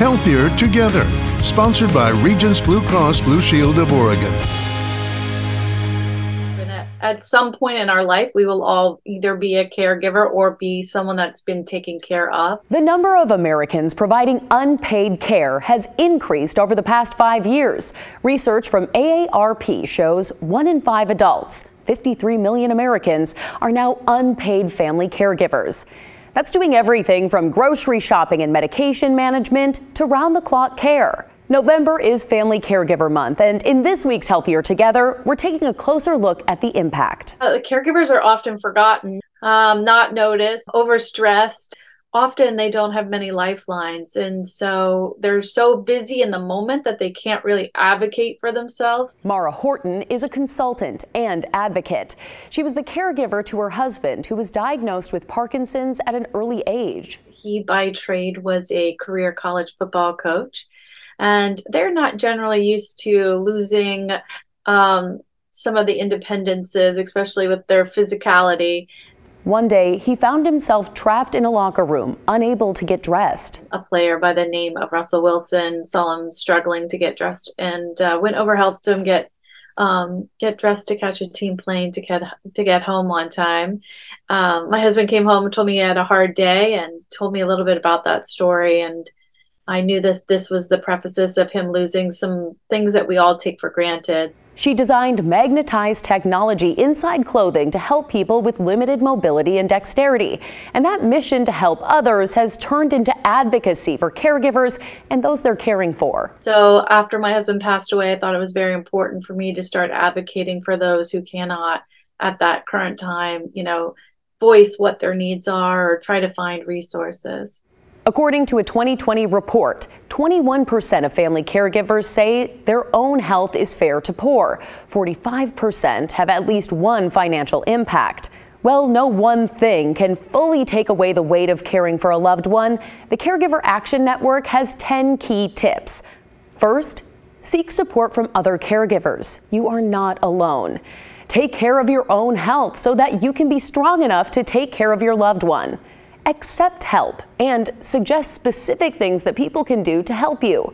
Healthier Together, sponsored by Regence Blue Cross Blue Shield of Oregon. At some point in our life, we will all either be a caregiver or be someone that's been taken care of. The number of Americans providing unpaid care has increased over the past five years. Research from AARP shows one in five adults, 53 million Americans, are now unpaid family caregivers. That's doing everything from grocery shopping and medication management to round the clock care. November is Family Caregiver Month, and in this week's Healthier Together, we're taking a closer look at the impact. Uh, caregivers are often forgotten, um, not noticed, overstressed. Often they don't have many lifelines, and so they're so busy in the moment that they can't really advocate for themselves. Maura Horton is a consultant and advocate. She was the caregiver to her husband, who was diagnosed with Parkinson's at an early age. He, by trade, was a career college football coach and they're not generally used to losing um, some of the independences, especially with their physicality. One day, he found himself trapped in a locker room, unable to get dressed. A player by the name of Russell Wilson saw him struggling to get dressed and uh, went over, helped him get um, get dressed to catch a team plane to get to get home on time. Um, my husband came home and told me he had a hard day and told me a little bit about that story and I knew that this was the prefaces of him losing some things that we all take for granted. She designed magnetized technology inside clothing to help people with limited mobility and dexterity. And that mission to help others has turned into advocacy for caregivers and those they're caring for. So after my husband passed away, I thought it was very important for me to start advocating for those who cannot at that current time, you know, voice what their needs are or try to find resources. According to a 2020 report, 21% of family caregivers say their own health is fair to poor. 45% have at least one financial impact. Well, no one thing can fully take away the weight of caring for a loved one. The Caregiver Action Network has 10 key tips. First, seek support from other caregivers. You are not alone. Take care of your own health so that you can be strong enough to take care of your loved one accept help and suggest specific things that people can do to help you.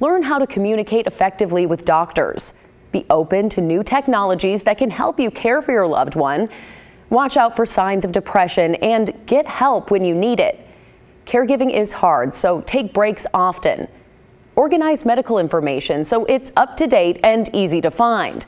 Learn how to communicate effectively with doctors. Be open to new technologies that can help you care for your loved one. Watch out for signs of depression and get help when you need it. Caregiving is hard, so take breaks often. Organize medical information so it's up to date and easy to find.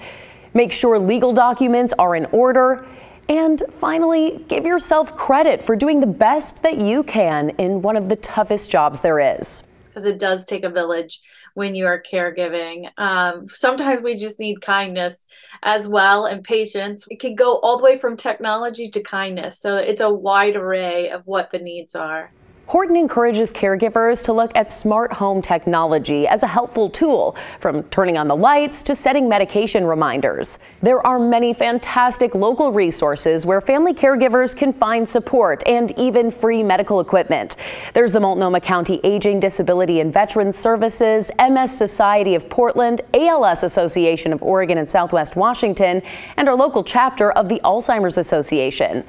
Make sure legal documents are in order and finally, give yourself credit for doing the best that you can in one of the toughest jobs there is. Because it does take a village when you are caregiving. Um, sometimes we just need kindness as well and patience. It can go all the way from technology to kindness. So it's a wide array of what the needs are. Horton encourages caregivers to look at smart home technology as a helpful tool, from turning on the lights to setting medication reminders. There are many fantastic local resources where family caregivers can find support and even free medical equipment. There's the Multnomah County Aging, Disability and Veterans Services, MS Society of Portland, ALS Association of Oregon and Southwest Washington, and our local chapter of the Alzheimer's Association.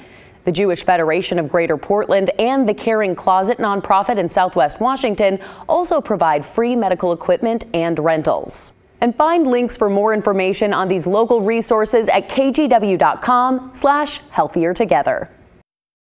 The Jewish Federation of Greater Portland and the Caring Closet nonprofit in Southwest Washington also provide free medical equipment and rentals. And find links for more information on these local resources at kgw.com slash healthier together.